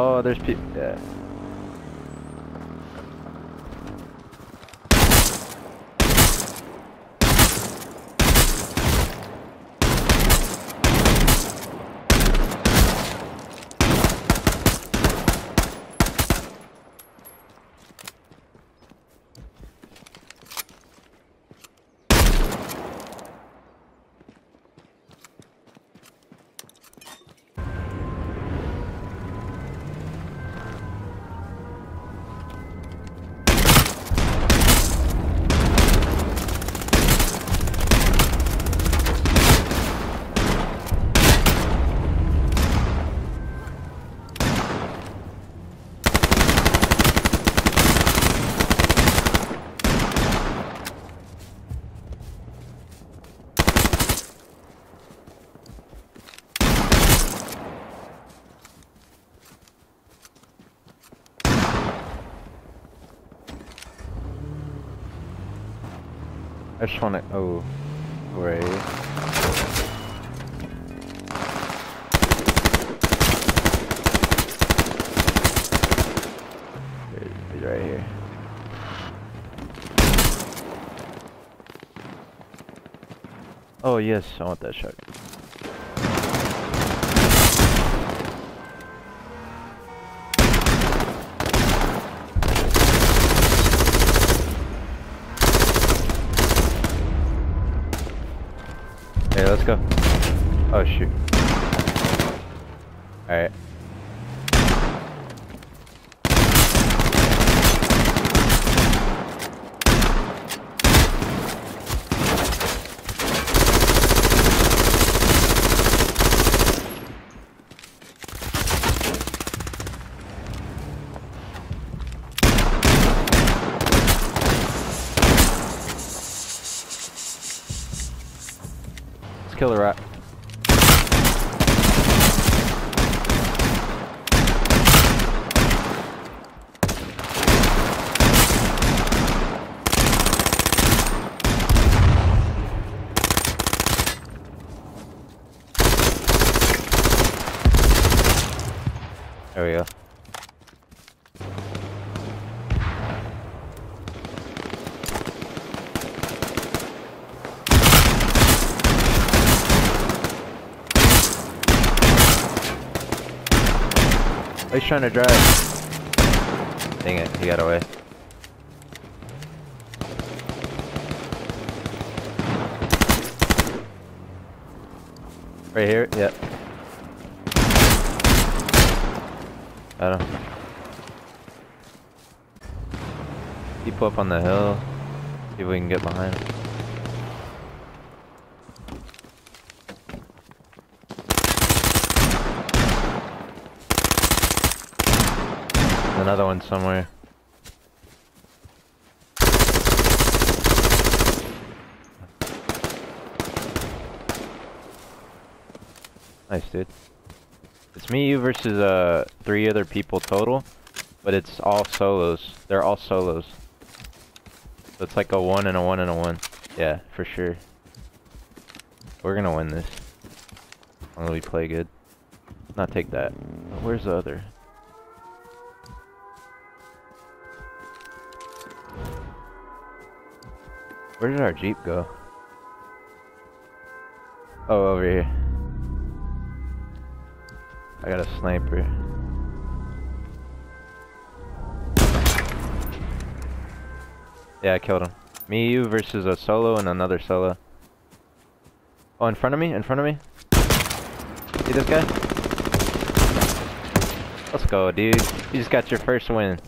Oh, there's people. Yeah. I just wanna. Oh, great. He's right here. Oh yes, I want that shot. Let's go. Oh shoot. Alright. Let's kill the rat. There we go. Oh, he's trying to drive. Dang it, he got away. Right here, yep. Got him. Keep up on the hill. See if we can get behind him. Another one somewhere. Nice, dude. It's me, you versus uh three other people total, but it's all solos. They're all solos. So it's like a one and a one and a one. Yeah, for sure. We're gonna win this. We play good. Not take that. Where's the other? Where did our jeep go? Oh, over here. I got a sniper. Yeah, I killed him. Me, you versus a solo and another solo. Oh, in front of me? In front of me? See this guy? Let's go, dude. You just got your first win.